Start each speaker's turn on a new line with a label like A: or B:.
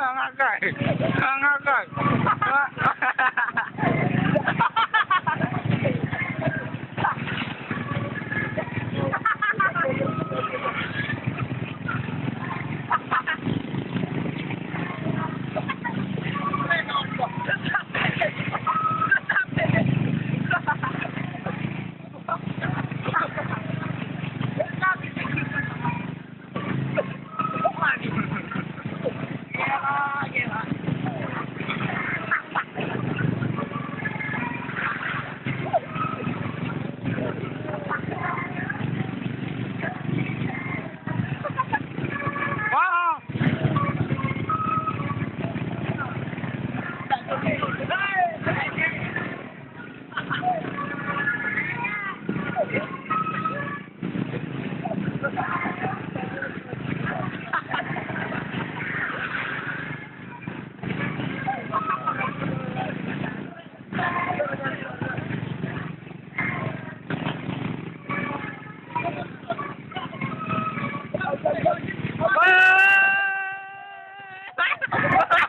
A: Ang agay. Ang Bye.